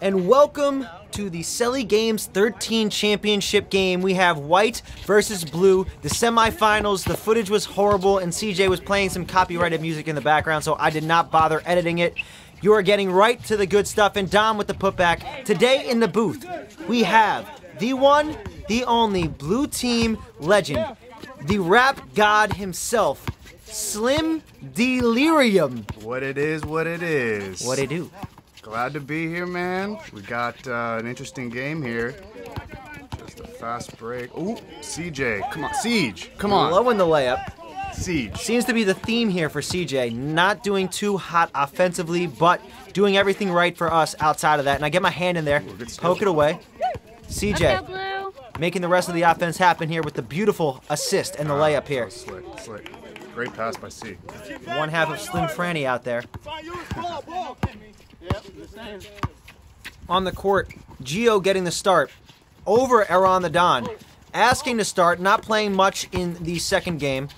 and welcome to the CeleGames 13 championship game. We have white versus blue, the semifinals. The footage was horrible, and CJ was playing some copyrighted music in the background, so I did not bother editing it. You are getting right to the good stuff, and Dom with the putback. Today in the booth, we have the one, the only blue team legend, the rap god himself, Slim Delirium. What it is, what it is. What it do? Glad to be here, man. We got uh, an interesting game here. Just a fast break. Ooh, CJ, come on, Siege, come on, Low in the layup. Siege. Seems to be the theme here for CJ. Not doing too hot offensively, but doing everything right for us outside of that. And I get my hand in there, good stuff. poke it away. CJ making the rest of the offense happen here with the beautiful assist and the layup here. Slick, slick. Great pass by C. One half of Slim Franny out there. On the court, Geo getting the start over Aaron the Don. Asking to start, not playing much in the second game.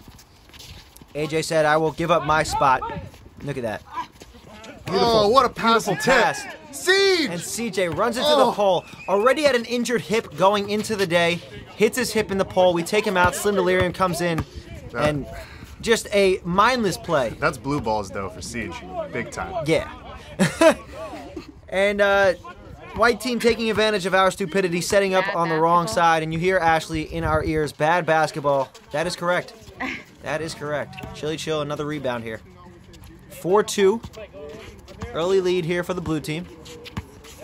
AJ said, I will give up my spot. Look at that. oh, what a powerful beautiful and pass. Siege! And CJ runs into Oh. the pole. Already had an injured hip going into the day. Hits his hip in the pole. We take him out. Slim Delirium comes in. And just a mindless play. That's blue balls, though, for Siege. Big time. Yeah. and uh, white team taking advantage of our stupidity, setting up Bad on the wrong basketball. side, and you hear Ashley in our ears, bad basketball. That is correct. That is correct. Chili Chill, another rebound here. 4-2. Early lead here for the blue team.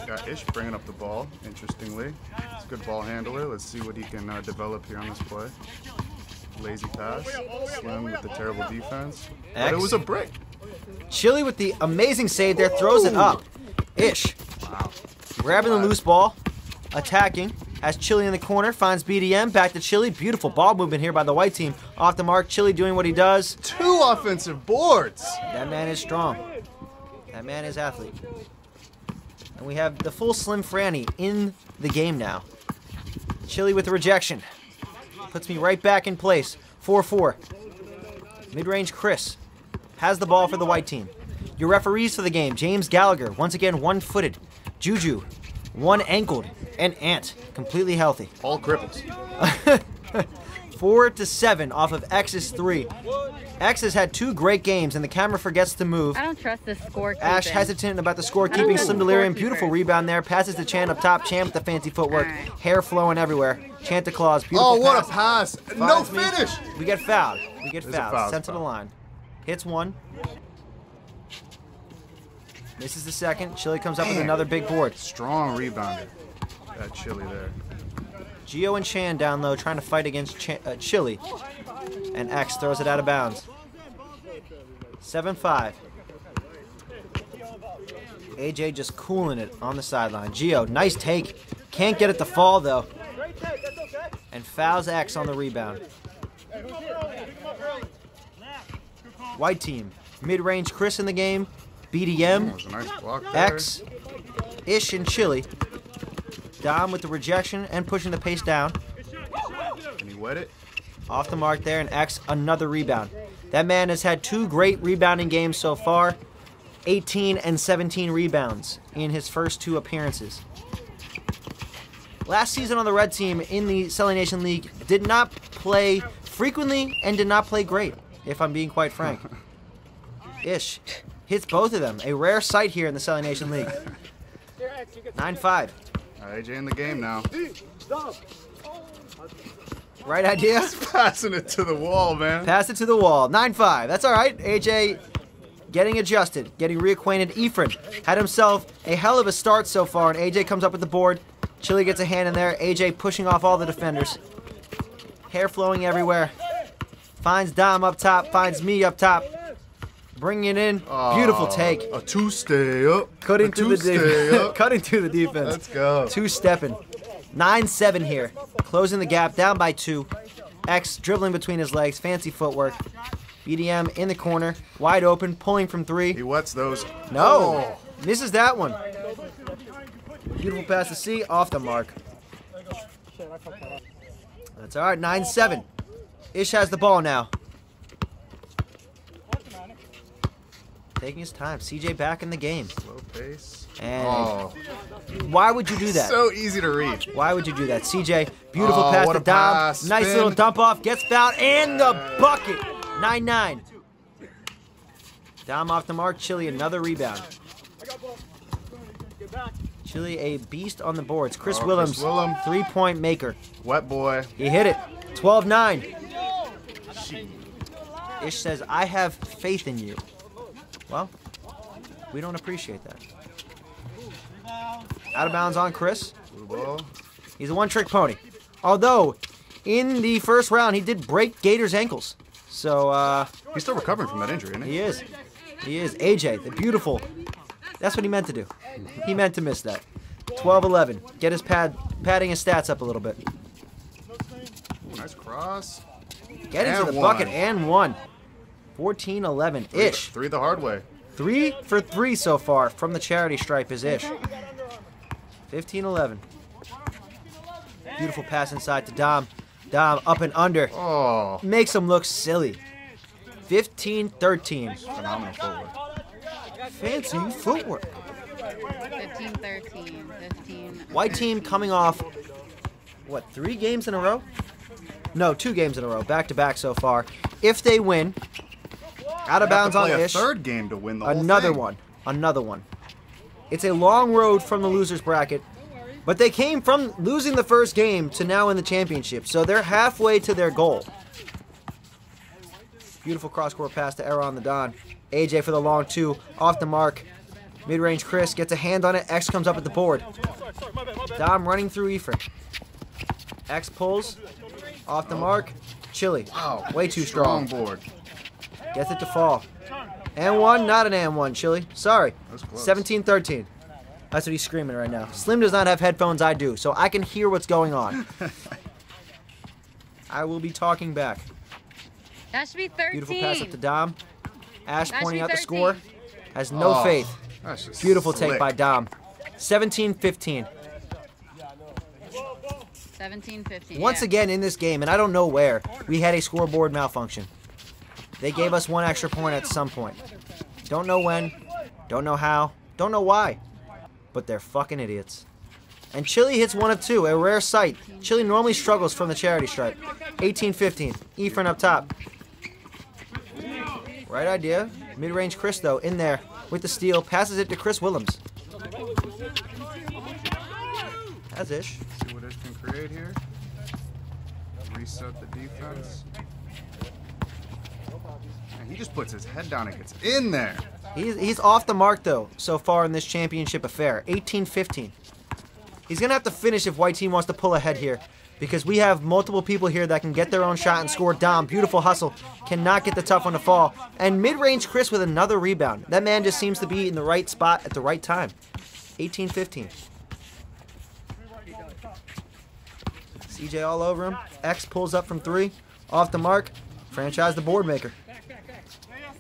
Got Ish bringing up the ball, interestingly. He's a good ball handler. Let's see what he can uh, develop here on this play. Lazy pass. Slim with the terrible defense. But it was a break. Chili with the amazing save there, throws it up. Ish Wow. grabbing the loose ball, attacking. Has Chili in the corner, finds BDM, back to Chili. Beautiful ball movement here by the white team. Off the mark, Chili doing what he does. Two offensive boards. That man is strong. That man is athlete. And we have the full Slim Franny in the game now. Chili with the rejection. Puts me right back in place. 4-4. Mid-range Chris has the ball for the white team. Your referees for the game, James Gallagher, once again one-footed. Juju, one-ankled. And Ant, completely healthy. All cripples. Four to seven off of X's three. X has had two great games, and the camera forgets to move. I don't trust this scorekeeping. Ash hesitant about the scorekeeping. don't Slim. Delirium, beautiful rebound there. Passes to Chan up top. Chan with the fancy footwork. Alright. Hair flowing everywhere. Chan to claws. Oh, beautiful Oh, what a pass. pass. No Finds me. finish. We get fouled. We get There's fouled. foul, Sent to the line. Hits one. Misses the second. Chili comes up with another big board. Strong rebounder. That chili there. Gio and Chan down low trying to fight against Ch- uh, Chili. And X throws it out of bounds. 7 5. AJ just cooling it on the sideline. Gio, nice take. Can't get it to fall though. And fouls X on the rebound. White team. Mid range Chris in the game. BDM. a nice. X, Ish, and Chili. Dom with the rejection and pushing the pace down. Can he wet it? Off the mark there, and X another rebound. That man has had two great rebounding games so far 18 and 17 rebounds in his first two appearances. Last season on the red team in the CeleNation League did not play frequently and did not play great, if I'm being quite frank. Ish hits both of them. A rare sight here in the CeleNation League. 9 5. AJ in the game now. Right idea? Passing it to the wall, man. Pass it to the wall. 9 5. That's all right. AJ getting adjusted, getting reacquainted. Ephraim had himself a hell of a start so far, and AJ comes up with the board. Chili gets a hand in there. AJ pushing off all the defenders. Hair flowing everywhere. Finds Dom up top, finds me up top. Bringing it in. Beautiful Oh, take. A two stay up. Cutting through the defense. Cutting through the defense. Let's go. Two stepping. 9 7 here. Closing the gap, down by two. X dribbling between his legs, fancy footwork. BDM in the corner, wide open, pulling from three. He wets those. No! Oh. Misses that one. Beautiful pass to C, off the mark. That's all right, 9 7. Ish has the ball now. Taking his time. CJ back in the game. Slow pace. And Oh, Why would you do that? So easy to read. Why would you do that? CJ, beautiful Oh, pass to Dom. pass. Nice Spin. little dump off. Gets fouled and the bucket. 9 9. Dom off the mark. Chili, another rebound. Chili, a beast on the boards. Chris Oh, Chris Willems, Willem. three point maker. Wet boy. He hit it. 12 9. Ish says, I have faith in you. Well, we don't appreciate that. Out of bounds on Chris. He's a one trick pony. Although, in the first round, he did break Gator's ankles. So, uh, He's still recovering from that injury, isn't he? he is. He is. AJ, the beautiful. That's what he meant to do. He meant to miss that. 12 11. Get his pad, padding his stats up a little bit. Ooh, nice cross. Get into the one. bucket and one. 14 11. Ish. Three the hard way. Three for three so far from the charity stripe is Ish. 15 11. Beautiful pass inside to Dom. Dom up and under. Oh, Makes him look silly. 15 13. phenomenal footwork. Fancy footwork. 15 13. 15. White team coming off, what, three games in a row? No, two games in a row, back to back so far. If they win, out of bounds on Ish, third game to win the whole another one. Another one. It's a long road from the losers bracket, but they came from losing the first game to now in the championship, so they're halfway to their goal. Beautiful cross court pass to Aaron the Don. AJ for the long two, off the mark. Mid range Chris gets a hand on it. X comes up at the board. Dom running through Ephraim. X pulls, off the mark. Chili. Wow, Way too strong. board. Gets it to fall. And one, not an and one, Chili. Sorry. That's 17 13. That's what he's screaming right now. Slim does not have headphones, I do, so I can hear what's going on. I will be talking back. That should be 13. Beautiful pass up to Dom. Ash That pointing out the score. Has no Oh, faith. Beautiful slick. take by Dom. 17 15. 17 15. Once yeah. again in this game, and I don't know where, we had a scoreboard malfunction. They gave us one extra point at some point. Don't know when, don't know how, don't know why, but they're fucking idiots. And Chili hits one of two, a rare sight. Chili normally struggles from the charity stripe. 18-15, Ephraim up top. Right idea. Mid-range Chris, though, in there with the steal. Passes it to Chris Willems. That's ish. Create here. Reset the defense. And he just puts his head down and gets in there. He's, he's off the mark, though, so far in this championship affair. 18-15. He's going to have to finish if White Team wants to pull ahead here. Because we have multiple people here that can get their own shot and score. Dom, beautiful hustle. Cannot get the tough one to fall. And mid-range Chris with another rebound. That man just seems to be in the right spot at the right time. 18-15. CJ all over him. X pulls up from three. Off the mark. Franchise the board maker.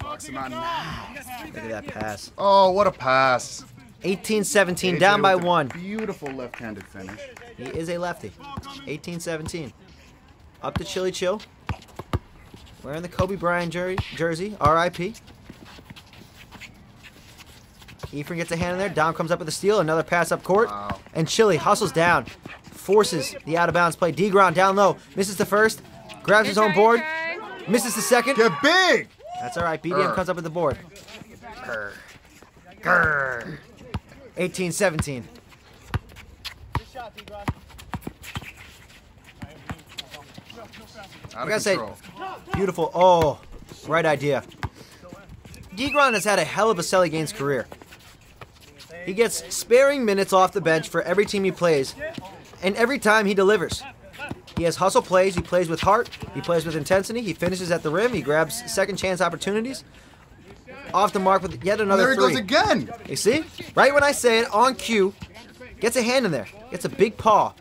Locks him out now. Look at that pass. Oh, what a pass. 18-17, AJ down by one. Beautiful left-handed finish. He is a lefty. 18-17. Up to Chili Chill. Wearing the Kobe Bryant jer- jersey. R.I.P. Ephraim gets a hand in there. Dom comes up with a steal. Another pass up court. Wow. And Chili hustles down. Forces the out of bounds play. D-Gron down low. Misses the first. Grabs Good his own board. Misses the second. Get big! That's all right. BDM Grr. comes up with the board. Grr. Grr. 18-17. Out gotta say- Beautiful. Oh, right idea. Degron has had a hell of a CeleGames career. He gets sparing minutes off the bench for every team he plays, and every time he delivers. He has hustle plays, he plays with heart, he plays with intensity, he finishes at the rim, he grabs second chance opportunities. Off the mark with yet another there he three. goes again. You see? Right when I say it, on cue, gets a hand in there, gets a big paw.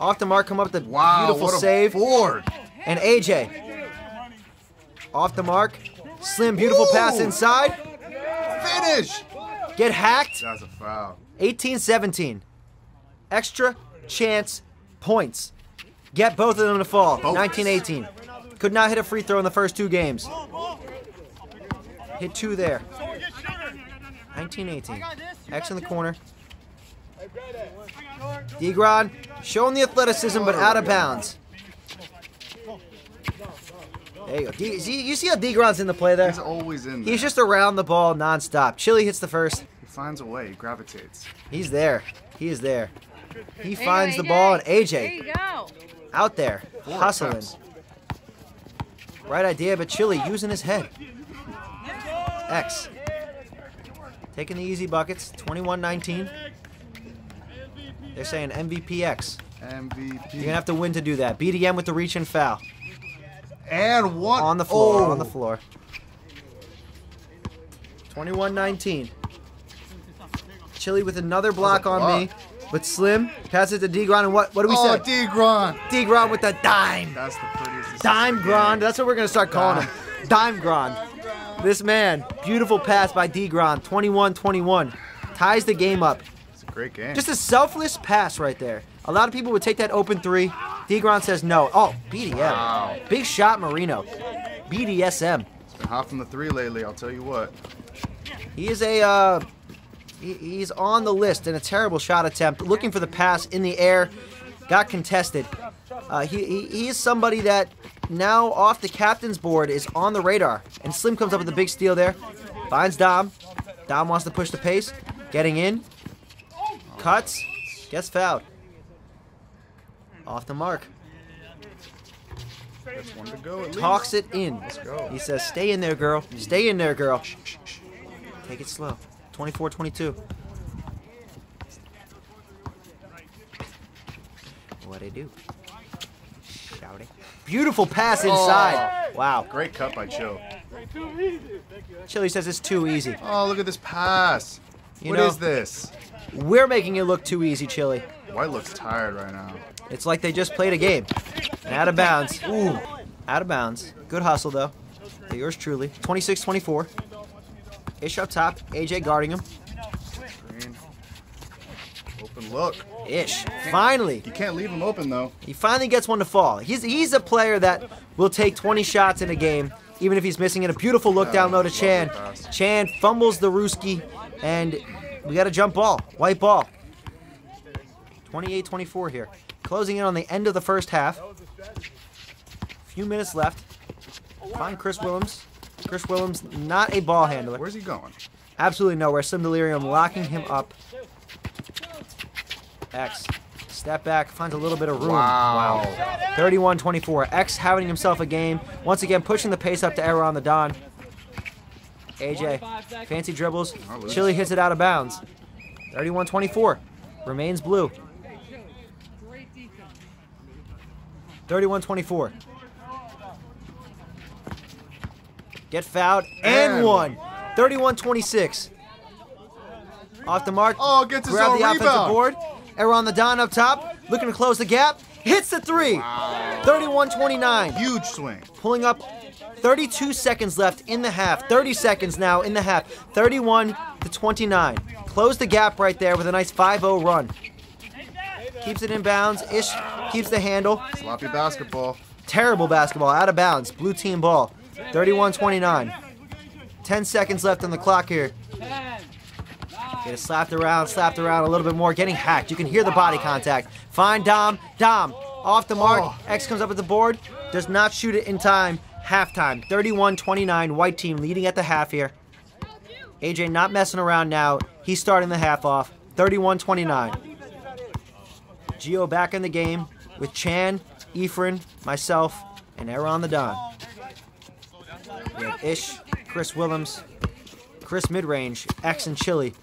Off the mark, come up with the Wow, beautiful a save. board. And AJ. Off the mark. Slim, beautiful pass inside. Finish. Get hacked. That's a foul. 18 17. Extra chance points. Get both of them to fall. Both. 19 18. Could not hit a free throw in the first two games. Hit two there. 19 18. X in the corner. Degron showing the athleticism, but out of bounds. There you go. D- see- you see how Degron's in the play there? He's always in there. He's just around the ball nonstop. Chili hits the first. He finds a way. He gravitates. He's there. He is there. He There finds go, the ball, and AJ you go. out there Four hustling. attempts. Right idea, but Chili using his head. X. Taking the easy buckets. 21-19. They're saying MVPX. X. MVP. You're gonna have to win to do that. BDM with the reach and foul and one on the floor. Oh. On the oh. floor. 21-19. Chili with another block on me, block. But Slim passes it to Degron, and what? What do we say? Oh, say? Degron. Degron with the dime. That's the prettiest. Dime of the Grand. game. That's what we're gonna start calling him. Dime Grand. This man, beautiful pass by Degron. 21-21, ties the game up. It's a great game. Just a selfless pass right there. A lot of people would take that open three. Degron says no. Oh, BDM. Wow. Big shot, Marino. BDSM. It's been hot from the three lately. I'll tell you what. He is a. Uh, he, he's on the list in a terrible shot attempt, looking for the pass in the air, got contested. Uh, he, he he is somebody that now off the captain's board is on the radar. And Slim comes up with a big steal there, finds Dom. Dom wants to push the pace, getting in, cuts, gets fouled. Off the mark. That's one to go least. talks it in. He says, "Stay in there, girl. Stay in there, girl. Take it slow." 24-22. What I do? Shout it. Beautiful pass oh. inside. Wow. Great cut by Chill. Chili says it's too easy. Oh, look at this pass. What You is this? We're making it look too easy, Chili. White looks tired right now. It's like they just played a game. And out of bounds. Ooh. Out of bounds. Good hustle, though. Yours truly. 26-24. Ish up top. AJ guarding him. Green. Open look. Ish. Finally. You can't leave him open though. He finally gets one to fall. He's he's a player that will take 20 shots in a game, even if he's missing it. A beautiful look down low to Chan. Chan fumbles the Rooski, and we got a jump ball. White ball. 28-24 here. Closing in on the end of the first half. A few minutes left. Find Chris Willems. Chris Willems, not a ball handler. Where's he going? Absolutely nowhere. Slim Delirium locking him up. X. Step back, finds a little bit of room. Wow. 31-24. X having himself a game. Once again, pushing the pace up to error on the Don. AJ, fancy dribbles. Chili hits it out of bounds. 31-24. Remains blue. 31-24. Get fouled and, And one. 31-26. Off the mark. Oh, gets his Grab own the offensive rebound. board. Error on the Don up top. Looking to close the gap. Hits the three. 31-29 Huge swing. pulling up 32 seconds left in the half 30 seconds now in the half 31 to 29 close the gap right there with a nice 5-0 run keeps it in bounds ish keeps the handle Sloppy basketball. terrible basketball out of bounds blue team ball 31-29 10 seconds left on the clock here Get slapped around, slapped around a little bit more, getting hacked. You can hear the body contact. Find Dom. Dom off the mark. Oh. X comes up with the board. Does not shoot it in time. Halftime. 31-29. White team leading at the half here. AJ not messing around now. He's starting the half off. 31-29. Geo back in the game with Chan, Ephraim, myself, and Aaron the Don. We have Ish, Chris Willems, Chris midrange, X and Chili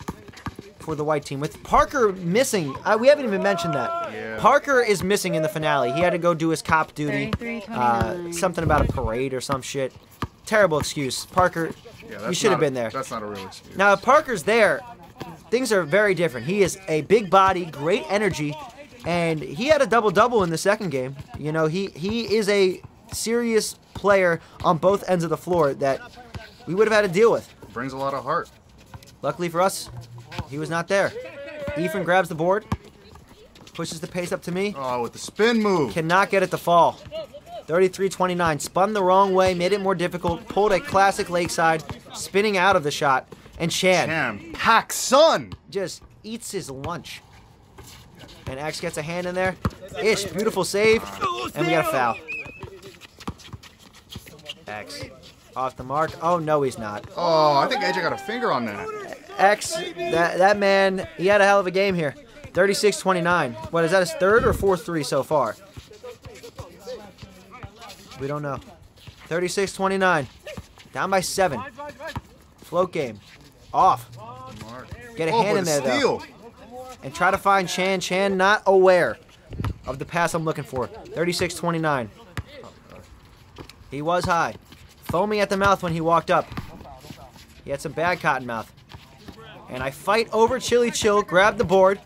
for the white team. With Parker missing, uh, we haven't even mentioned that. Yeah. Parker is missing in the finale. He had to go do his cop duty. Uh, something about a parade or some shit. Terrible excuse. Parker, Yeah, you should have been there. That's not a real excuse. Now, if Parker's there, things are very different. He is a big body, great energy, and he had a double double in the second game. You know, he he is a serious player on both ends of the floor that we would have had to deal with. Brings a lot of heart. Luckily for us, he was not there. Ephraim grabs the board, pushes the pace up to me, Oh, with the spin move. cannot get it to fall. 33-29, spun the wrong way, made it more difficult, pulled a classic Lakeside, spinning out of the shot, and Chan Damn. Pack son. just eats his lunch. And X gets a hand in there. Ish, beautiful save. And we got a foul. X off the mark. Oh, no, he's not. Oh, I think AJ got a finger on that. X, that, that man, he had a hell of a game here. 36-29. What, is that his third or fourth three so far? We don't know. 36-29. Down by seven. Float game. Off. Get a Oh, hand in there, though. And try to find Chan. Chan not aware of the pass I'm looking for. 36-29. He was high. Foaming at the mouth when he walked up. He had some bad cotton mouth. And I fight over Chili Chill, grab the board.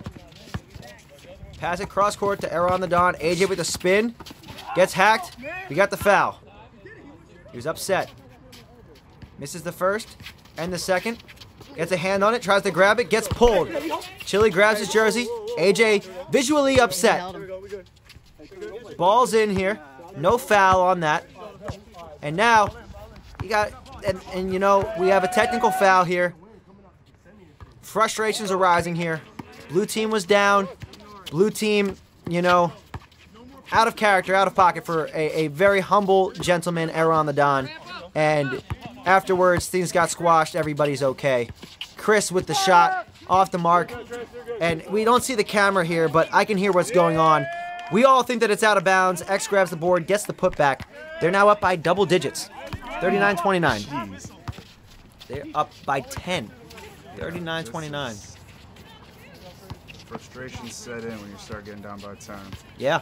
Pass it cross court to Aaron the Don. AJ with the spin. Gets hacked. We got the foul. He was upset. Misses the first and the second. Gets a hand on it, tries to grab it, gets pulled. Chili grabs his jersey. AJ visually upset. Ball's in here. No foul on that. And now, you got, and, and you know, we have a technical foul here. Frustrations are rising here. Blue team was down. Blue team, you know, out of character, out of pocket for a, a very humble gentleman, Aaron the Don. And afterwards, things got squashed. Everybody's okay. Chris with the shot off the mark. And we don't see the camera here, but I can hear what's going on. We all think that it's out of bounds. X grabs the board, gets the putback. They're now up by double digits 39 29. Jeez. They're up by 10. 39 29. Frustration set in when you start getting down by 10. Yeah.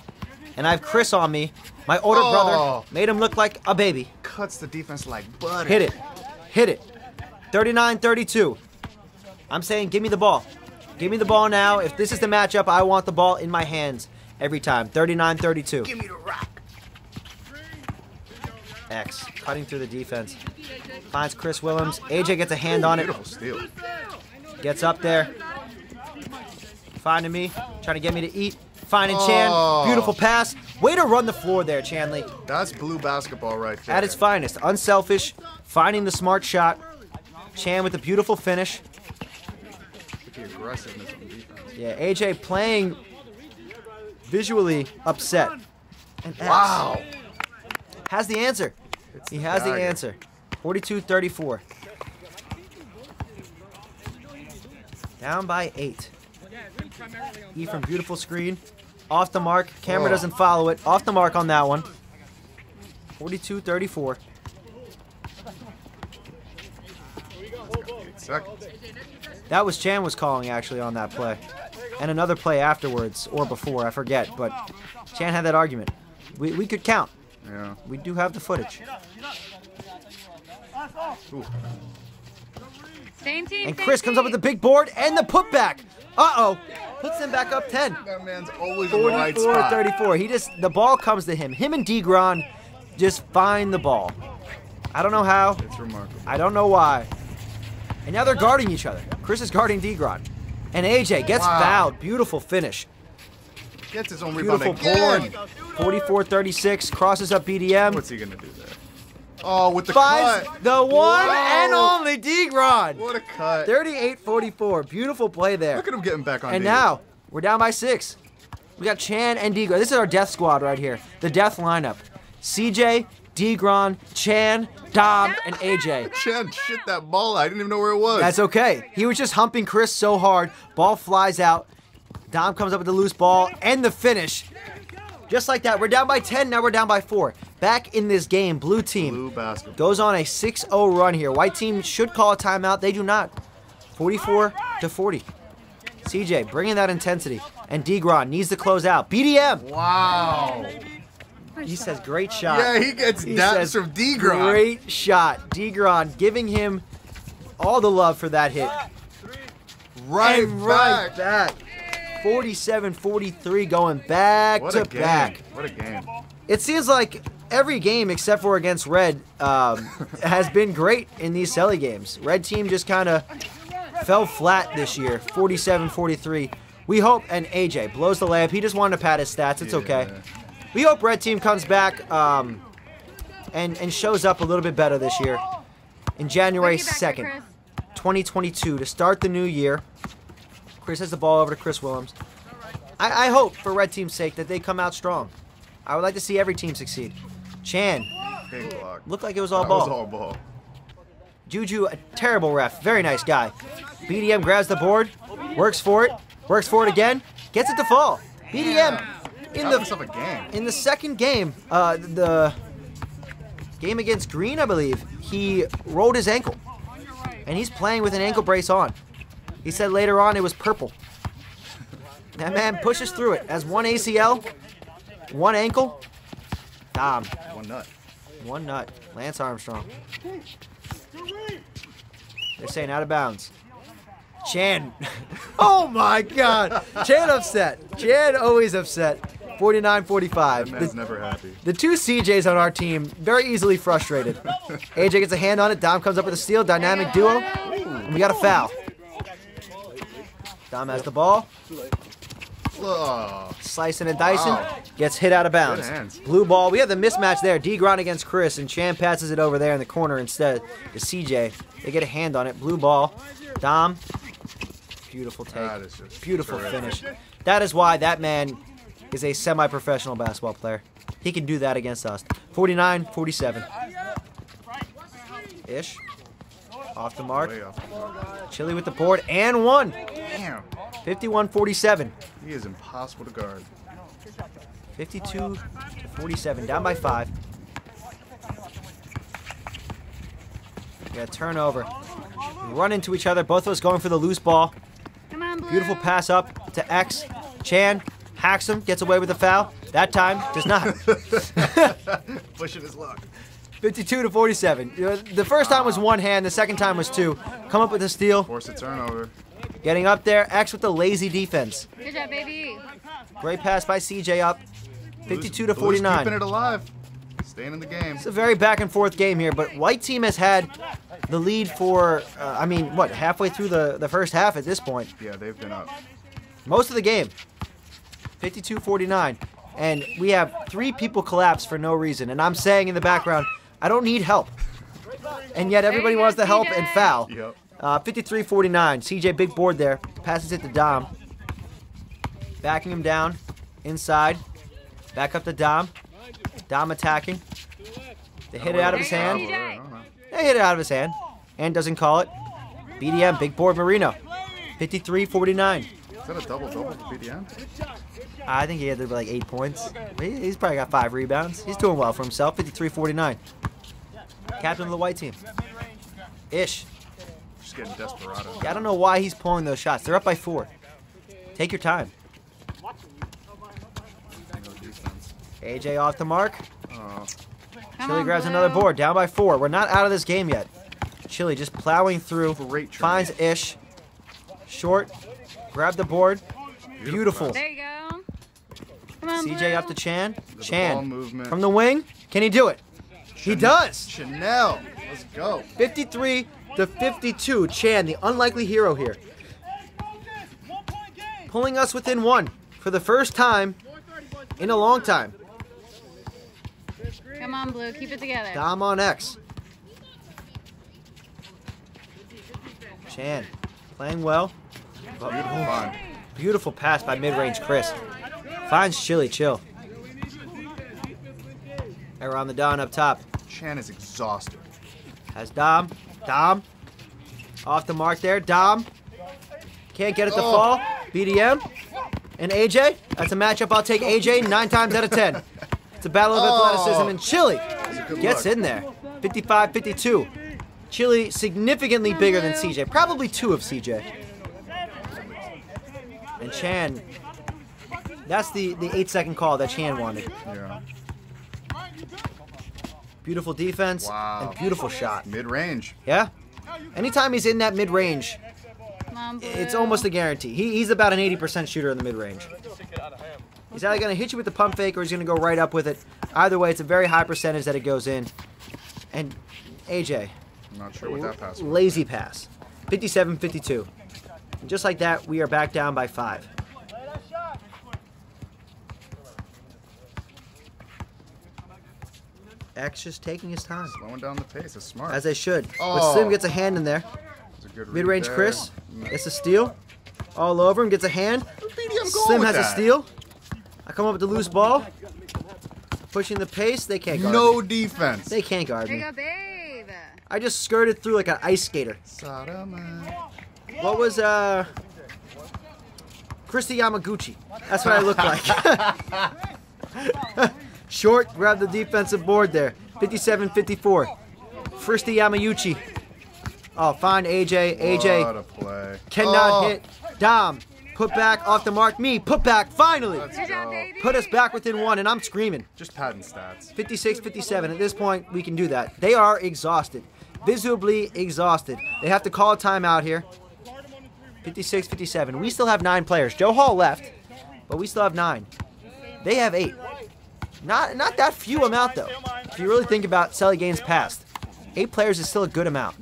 And I have Chris on me. My older Oh. brother made him look like a baby. Cuts the defense like butter. Hit it. Hit it. 39 32. I'm saying, give me the ball. Give me the ball now. If this is the matchup, I want the ball in my hands every time. 39 32. Give me the rock. X cutting through the defense. Finds Chris Willems. AJ gets a hand on it. Beautiful steal. Gets up there. Finding me. Trying to get me to eat. Finding Oh. Chan. Beautiful pass. Way to run the floor there, Chanley. That's blue basketball right there. At its finest. Unselfish. Finding the smart shot. Chan with a beautiful finish. With the aggressiveness on defense. Yeah, AJ playing visually upset. And X Wow. has the answer. It's He has the answer. 42-34. Down by eight. E from beautiful screen. Off the mark. Camera Oh. doesn't follow it. Off the mark on that one. 42-34. That was Chan was calling actually on that play. And another play afterwards or before, I forget. But Chan had that argument. We, we could count. Yeah. We do have the footage. Ooh. Same team. And same Chris comes up with the big board and the putback. Uh-oh. Puts them back up 10. That man's always in the right 44 spot. 34. He just the ball comes to him. Him and Degron just find the ball. I don't know how. It's remarkable. I don't know why. And now they're guarding each other. Chris is guarding Degron. And AJ gets Wow. fouled. Beautiful finish. Gets his own rebound Beautiful again. board. 44 36. Crosses up BDM. What's he gonna do there? Oh, with the Finds cut. the one Whoa. and only Degron. What a cut. 38 44. Beautiful play there. Look at him getting back on. And D. now we're down by six. We got Chan and Degron. This is our death squad right here. The death lineup. CJ, Degron, Chan, Dom, and AJ. Chan shit that ball. I didn't even know where it was. That's okay. He was just humping Chris so hard. Ball flies out. Dom comes up with the loose ball and the finish. Just like that. We're down by 10. Now we're down by 4. Back in this game, blue team blue basketball. goes on a 6-0 run here. White team should call a timeout. They do not. 44 to 40. CJ bringing that intensity. And Degron needs to close out. BDM. Wow. He says great shot. Yeah, he gets He that says, from Degron. Great shot. Degron giving him all the love for that hit. Right and right back. back. 47-43 going back What to a game. back. What a game. It seems like every game except for against Red um, has been great in these CeleGames. Red team just kind of fell flat this year, 47-43. We hope, and AJ blows the layup. He just wanted to pad his stats. It's okay. We hope Red team comes back um, and and shows up a little bit better this year. In January Bring it back to 2nd, 2022, to start the new year. Chris has the ball over to Chris Willems. I, I hope, for red team's sake, that they come out strong. I would like to see every team succeed. Chan looked like it was all that ball. was all ball. Juju, a terrible ref. Very nice guy. BDM grabs the board, works for it, works for it again, gets it to fall. BDM in the himself a game. in the second game, uh, the game against Green, I believe, he rolled his ankle, and he's playing with an ankle brace on. He said later on it was purple. That man pushes through it as one ACL, one ankle. Dom, One nut. one nut. Lance Armstrong. They're saying out of bounds. Chan. oh my God. Chan upset. Chan always upset. 49 45. That man's never happy. The two CJs on our team very easily frustrated. AJ gets a hand on it. Dom comes up with a steal. Dynamic duo. And we got a foul. Dom has the ball. Oh, Slicing and dicing. Wow. Gets hit out of bounds. Blue ball. We have the mismatch there. D-Gron against Chris. And Chan passes it over there in the corner instead to CJ. They get a hand on it. Blue ball. Dom. Beautiful take. That is just Beautiful terrific. finish. That is why that man is a semi-professional basketball player. He can do that against us. 49, 47. Ish. Off the mark. way off. Chili with the board and one. Damn. 51, 47. He is impossible to guard. 52 to 47. Down by five. We got a turnover. We run into each other. Both of us going for the loose ball. On, Beautiful pass up to X. Chan hacks him, gets away with the foul. That time does not. Pushing his luck. 52 to 47. The first time was one hand, the second time was two. Come up with a steal. Force a turnover. Getting up there. X with the lazy defense. Good job, baby. Great pass by CJ up. 52 to Blues- Blues 49. Keeping it alive. Staying in the game. It's a very back and forth game here, but white team has had the lead for, uh, I mean, what, halfway through the, the first half at this point. Yeah, they've been up. Most of the game. 52 49. And we have three people collapse for no reason. And I'm saying in the background, I don't need help. And yet everybody wants to help and foul. Yep. Uh, 53 49. CJ big board there. Passes it to Dom. Backing him down. Inside. Back up to Dom. Dom attacking. They hit it out of his hand. go, I don't know. They hit it out of his hand. And doesn't call it. BDM, big board Marino. 53 49. Is that a double double for BDM? I think he had like eight points. He's probably got five rebounds. He's doing well for himself. 53 49. Captain of the white team. Ish. Just getting desperado. Yeah, I don't know why he's pulling those shots. They're up by four. Take your time. AJ off the mark. Oh, Chili on, grabs Blue. another board. Down by four. We're not out of this game yet. Chili just plowing through. Great. Finds Ish. Short. Grab the board. Beautiful. There you go. Come on, CJ Blue. up to Chan. the Chan from the wing. Can he do it? He does. Chanel. Let's go. 53 to 52. Chan, the unlikely hero here. Pulling us within one for the first time in a long time. Come on, Blue. Keep it together. Dom on X. Chan playing well. Beautiful. Beautiful pass by mid-range Chris. Finds Chili chill. Around the Don up top. Chan is exhausted. Has Dom. Dom. Off the mark there. Dom. Can't get it to Oh. fall. BDM. And AJ. That's a matchup I'll take AJ nine times out of ten. It's a battle of Oh. athleticism, and Chili That's a good gets look. in there. 55 52. Chili significantly bigger than CJ. Probably two of CJ. And Chan. That's the, the eight second call that Chan wanted. Yeah. Beautiful defense Wow. and beautiful shot. Mid range. Yeah? Anytime he's in that mid range, Come on, Blue. it's almost a guarantee. He, he's about an 80% shooter in the mid range. He's either going to hit you with the pump fake or he's going to go right up with it. Either way, it's a very high percentage that it goes in. And AJ, I'm not sure what that pass was. lazy pass. 57 52. And just like that, we are back down by five. X just taking his time, Slowing down the pace. It's smart. as they should. But Oh. Slim gets a hand in there. It's a good read Mid range there. Chris Nice. gets a steal. All over him, gets a hand. Slim with has a steal. I come up with the loose ball. Pushing the pace. They can't guard No me. defense. They can't guard me. go. I just skirted through like an ice skater. Sodomize. What was uh Kristi Yamaguchi? That's what I look like. Short, grab the defensive board there. 57-54. Kristi Yamaguchi. Oh, fine, AJ. AJ What a play. cannot Oh, hit. Dom, put back off the mark. Me, put back. Finally, Let's go. put us back within one, and I'm screaming. Just patent stats. 56-57. At this point, we can do that. They are exhausted, visibly exhausted. They have to call a timeout here. 56-57. We still have nine players. Joe Hall left, but we still have nine. They have eight. Not not that few amount though. If you really think about CeleGames past, eight players is still a good amount.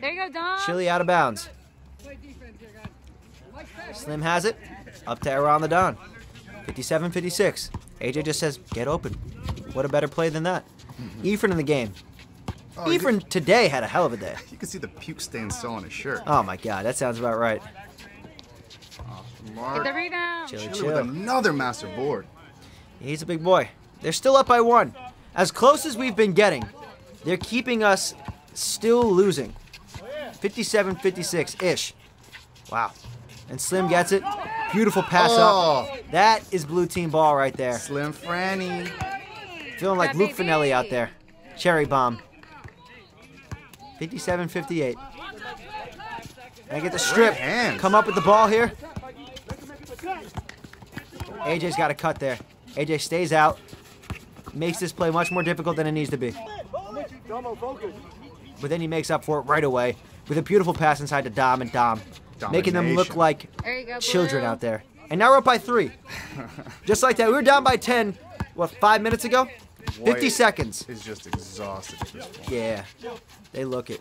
There you go, Dom. Chili out of bounds. Slim has it. Up to around the Don. 57-56. AJ just says, get open. What a better play than that. Hmm. Ephraim in the game. Oh, you, Ephraim today had a hell of a day. you can see the puke stain still on his shirt. Oh my god, that sounds about right. Uh, get Mark the rebound. Chili Chili with another massive board. He's a big boy. They're still up by one. As close as we've been getting, they're keeping us still losing. 57-56-ish. Wow. And Slim gets it. Beautiful pass Oh. up. That is blue team ball right there. Slim Franny. Feeling like Luke. Finelli out there. Cherry bomb. 57-58. I get the strip. Come up with the ball here. AJ's got a cut there. AJ stays out. Makes this play much more difficult than it needs to be. But then he makes up for it right away with a beautiful pass inside to Dom and Dom. Making them look like go, children out there. And now we're up by three. Just like that. We were down by 10, what, five minutes ago? 50 White seconds. Is just exhausted at this point. Yeah, they look it.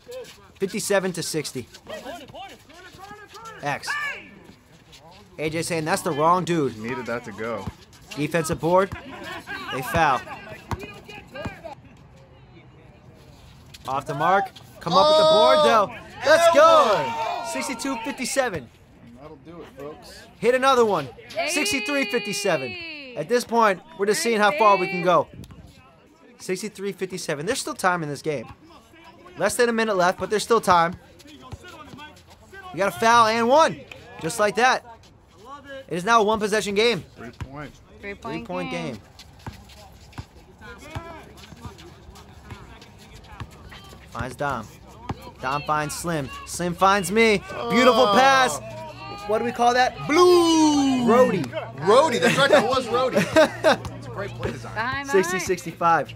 57 to 60. X. AJ saying that's the wrong dude. Needed that to go. Defensive board. They foul. Off the mark. Come up with the board oh. though. Let's go. 62 57. That'll do it, folks. Hit another one. 63 57. At this point, we're just seeing how far we can go. 63 57. There's still time in this game. Less than a minute left, but there's still time. We got a foul and one. Just like that. It is now a one possession game. Three point. Three Three point, point game. Finds Dom. Dom finds Slim. Slim finds me. Beautiful Oh. pass. What do we call that? Blue. Rody. Rody. That's right. That was Rody. It's a great play design. Behind, 60 65.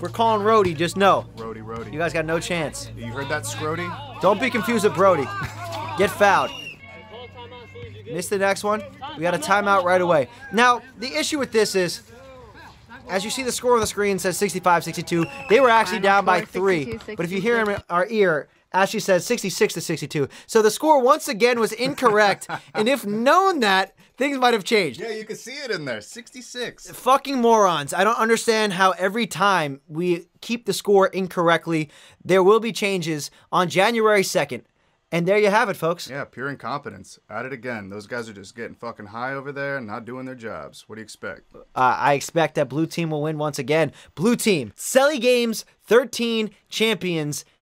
We're calling Rody, just know. Rody. Rody. You guys got no chance. You heard that, Scrody? Don't be confused with Brody. Get fouled. Miss the next one. We got a timeout right away. Now, the issue with this is, as you see the score on the screen says 65-62. They were actually down by three. But if you hear in our ear, Ashley says 66 to 62. So the score once again was incorrect. and if known that, things might have changed. Yeah, you can see it in there. 66. Fucking morons. I don't understand how every time we keep the score incorrectly, there will be changes on January 2nd. And there you have it, folks. Yeah, pure incompetence. At it again. Those guys are just getting fucking high over there and not doing their jobs. What do you expect? Uh, I expect that blue team will win once again. Blue team, CeleGames 13 champions.